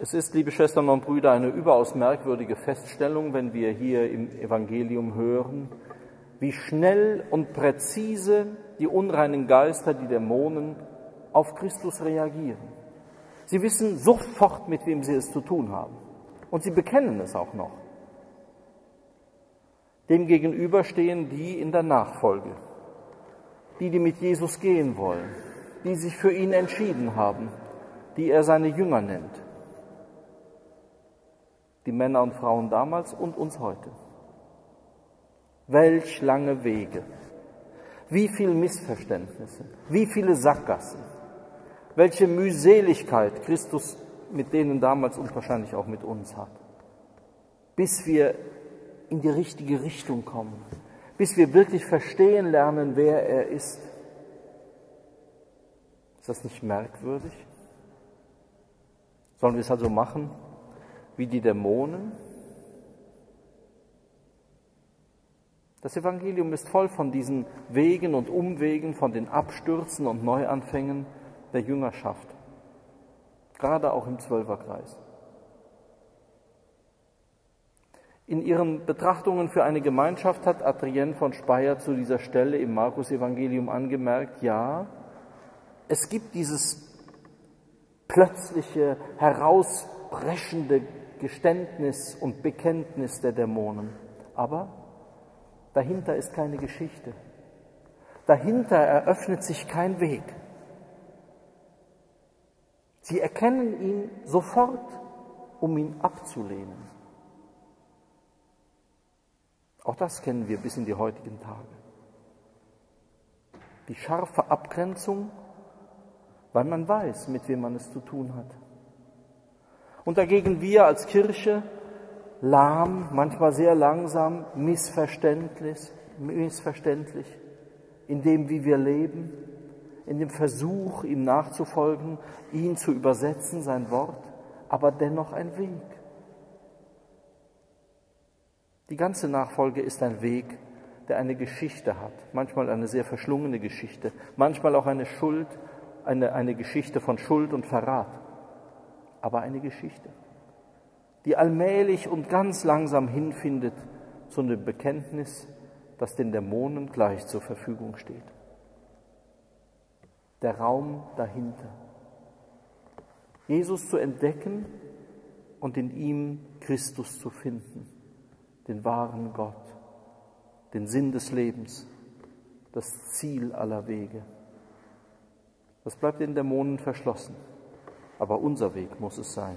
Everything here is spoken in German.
Es ist, liebe Schwestern und Brüder, eine überaus merkwürdige Feststellung, wenn wir hier im Evangelium hören, wie schnell und präzise die unreinen Geister, die Dämonen, auf Christus reagieren. Sie wissen sofort, mit wem sie es zu tun haben. Und sie bekennen es auch noch. Demgegenüber stehen die in der Nachfolge, die, die mit Jesus gehen wollen, die sich für ihn entschieden haben, die er seine Jünger nennt die Männer und Frauen damals und uns heute. Welch lange Wege, wie viele Missverständnisse, wie viele Sackgassen, welche Mühseligkeit Christus mit denen damals und wahrscheinlich auch mit uns hat, bis wir in die richtige Richtung kommen, bis wir wirklich verstehen lernen, wer er ist. Ist das nicht merkwürdig? Sollen wir es also machen? Wie die Dämonen. Das Evangelium ist voll von diesen Wegen und Umwegen, von den Abstürzen und Neuanfängen der Jüngerschaft, gerade auch im Zwölferkreis. In ihren Betrachtungen für eine Gemeinschaft hat Adrienne von Speyer zu dieser Stelle im Markus-Evangelium angemerkt, ja, es gibt dieses plötzliche, herausbrechende Geständnis und Bekenntnis der Dämonen. Aber dahinter ist keine Geschichte. Dahinter eröffnet sich kein Weg. Sie erkennen ihn sofort, um ihn abzulehnen. Auch das kennen wir bis in die heutigen Tage. Die scharfe Abgrenzung, weil man weiß, mit wem man es zu tun hat und dagegen wir als Kirche lahm, manchmal sehr langsam, missverständlich, missverständlich in dem, wie wir leben, in dem Versuch, ihm nachzufolgen, ihn zu übersetzen, sein Wort, aber dennoch ein Weg. Die ganze Nachfolge ist ein Weg, der eine Geschichte hat, manchmal eine sehr verschlungene Geschichte, manchmal auch eine Schuld, eine, eine Geschichte von Schuld und Verrat aber eine Geschichte, die allmählich und ganz langsam hinfindet zu einem Bekenntnis, das den Dämonen gleich zur Verfügung steht. Der Raum dahinter. Jesus zu entdecken und in ihm Christus zu finden, den wahren Gott, den Sinn des Lebens, das Ziel aller Wege. Das bleibt den Dämonen verschlossen aber unser Weg muss es sein.